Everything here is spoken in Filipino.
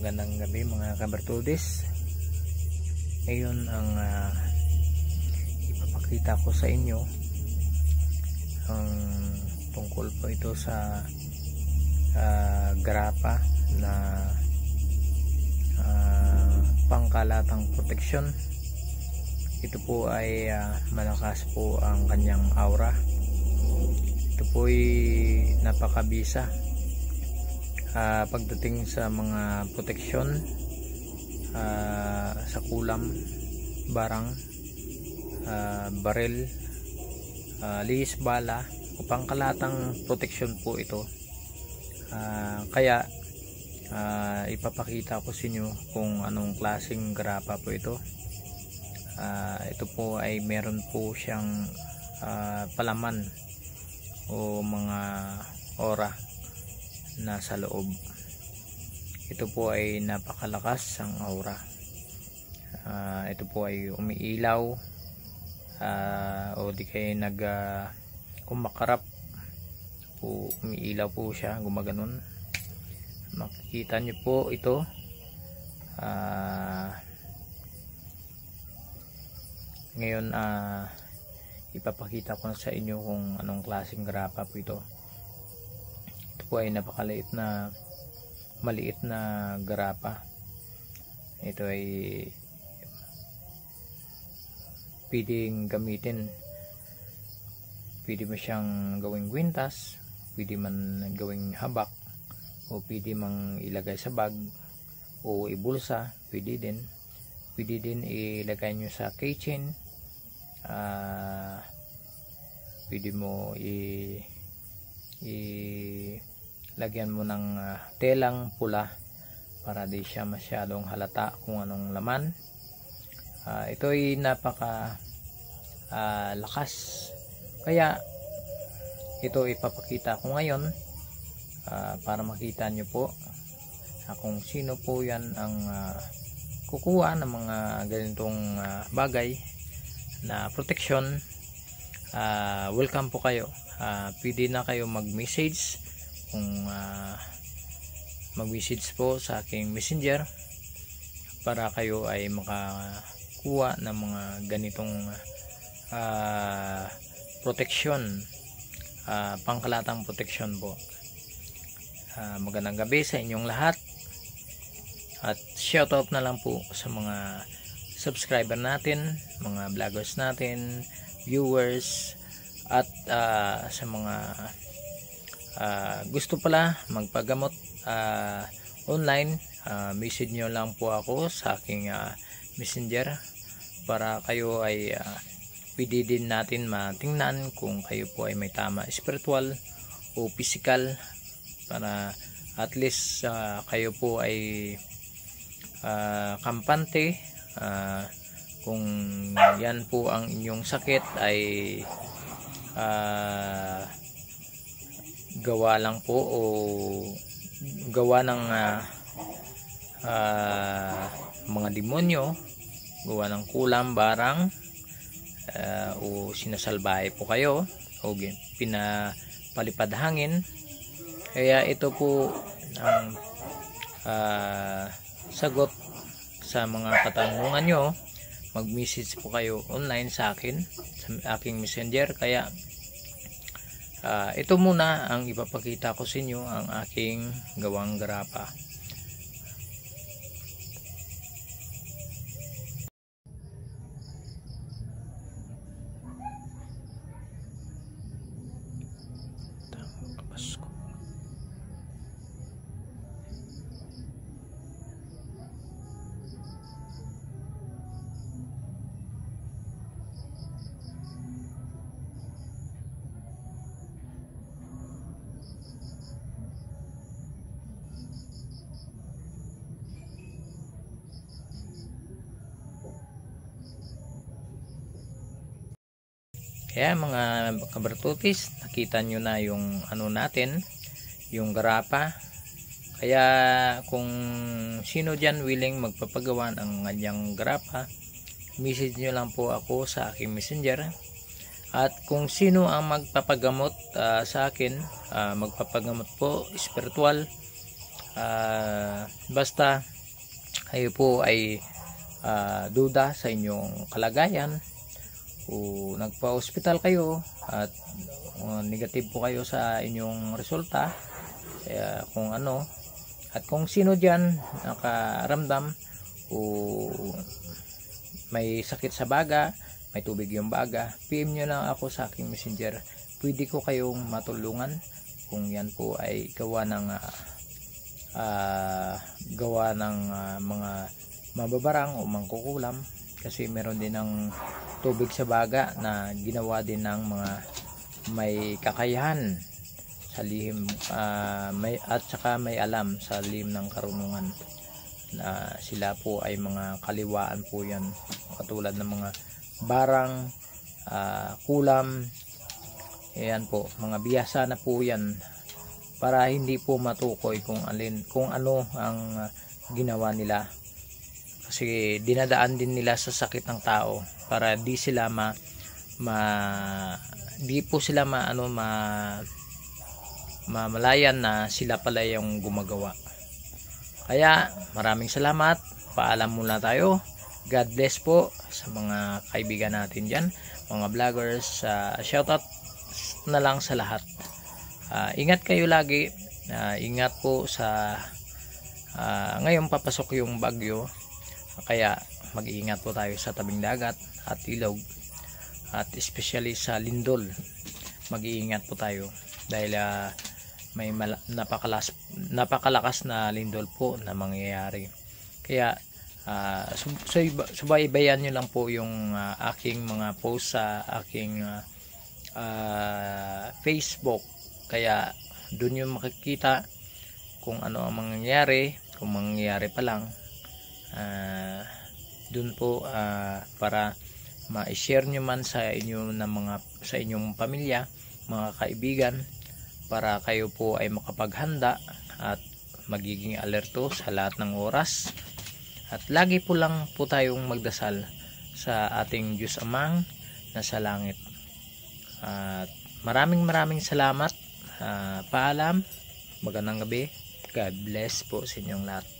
magandang gabi mga kabertudis ngayon ang uh, ipapakita ko sa inyo ang tungkol po ito sa uh, grapa na uh, pangkalatang proteksyon. Ito po ay uh, malakas po ang kanyang aura. Ito po ay napakabisa uh, pagdating sa mga proteksyon uh, sa kulam barang uh, baril uh, lihis bala o pangkalatang proteksyon po ito. Uh, kaya uh, ipapakita ko sa inyo kung anong klaseng grapa po ito. Uh, ito po ay meron po siyang uh, palaman o mga ora nasa loob. Ito po ay napakalakas ang aura. Uh, ito po ay umiilaw. Uh, o di kayo nag uh, kumakarap. Po umiilaw po siya gumaganon. Makikita nyo po ito. Uh, ngayon uh, ipapakita ko sa inyo kung anong klaseng grapa po ito po ay napakaliit na maliit na garapa. Ito ay pwedeng gamitin. Pwede mo siyang gawing gwintas pwede man gawing habak o pwede mang ilagay sa bag o ibulsa pwede din. Pwede din ilagay nyo sa keychain uh, pwede mo i, i lagyan mo ng uh, telang pula para di siya masyadong halata kung anong laman. Uh, ito ay napaka uh, lakas. Kaya ito ipapakita ko ngayon uh, para makita nyo po kung sino po yan ang uh, kukuha ng mga ganitong uh, bagay na protection uh, welcome po kayo. Uh, pwede na kayo mag message kung uh, mag-message po sa aking messenger para kayo ay makakuha ng mga ganitong uh, protection uh, pangkalatang protection po. Uh, magandang gabi sa inyong lahat. At shoutout na lang po sa mga subscriber natin mga vloggers natin viewers at uh, sa mga uh, gusto pala magpagamot uh, online. Uh, message nyo lang po ako sa aking uh, messenger para kayo ay uh, pwede din natin matingnan kung kayo po ay may tama spiritual o physical para at least uh, kayo po ay uh, kampante. Uh, kung yan po ang inyong sakit ay uh, gawa lang po o gawa ng uh, uh, mga demonyo gawa ng kulam barang uh, o sinasalbahe po kayo o pinapalipad hangin kaya ito po ang uh, sagot sa mga katanungan nyo. Mag message po kayo online sa akin sa aking messenger. Kaya uh, ito muna ang ipapakita ko sa inyo ang aking gawang grapa Kaya mga kabartutis, nakita nyo na yung ano natin, yung garapa. Kaya kung sino dyan willing magpapagawa ng kanyang garapa, message nyo lang po ako sa aking messenger. At kung sino ang magpapagamot uh, sa akin, uh, magpapagamot po, spiritual, Ah, basta kayo po ay ah, duda sa inyong kalagayan o nagpa-hospital kayo at uh, negative po kayo sa inyong resulta. Kaya kung ano at kung sino dyan nakaramdam o may sakit sa baga may tubig yung baga PM nyo lang ako sa aking messenger. Pwede ko kayong matulungan kung yan po ay gawa ng ah, ah, gawa ng ah, mga mababarang o mangkukulam kasi meron din ng tubig sa baga na ginawa din ng mga may kakayahan sa lihim ah, may at saka may alam sa lihim ng karunungan na sila po ay mga kaliwaan po yan katulad ng mga barang ah, kulam ayan po mga biyasa na po yan para hindi po matukoy kung alin kung ano ang ginawa nila kasi dinadaan din nila sa sakit ng tao para di sila ma, ma di po sila ma ano ma mamalayan na sila pala yung gumagawa. Kaya maraming salamat. Paalam muna tayo. God bless po sa mga kaibigan natin dyan mga vloggers. Uh, shoutout na lang sa lahat. Ah, ingat kayo lagi. Ah, ingat po sa ah, ngayon papasok yung bagyo kaya mag-iingat po tayo sa tabing dagat at ilog. At especially sa lindol mag-iingat po tayo. Dahil ah, may napakalas, napakalakas na lindol po na mangyayari. Kaya ah, sub- sub- subaybayan nyo lang po yung ah, aking mga post sa aking ah, ah, Facebook. Kaya doon yung makikita kung ano ang mangyayari kung mangyayari pa lang ah, doon po ah, para ma-share nyo man sa inyo ng mga sa inyong pamilya mga kaibigan para kayo po ay makapaghanda at magiging alerto sa lahat ng oras. At lagi po lang po tayong magdasal sa ating Diyos Amang nasa langit. At maraming maraming salamat. Ah, paalam. Magandang gabi. God bless po sa inyong lahat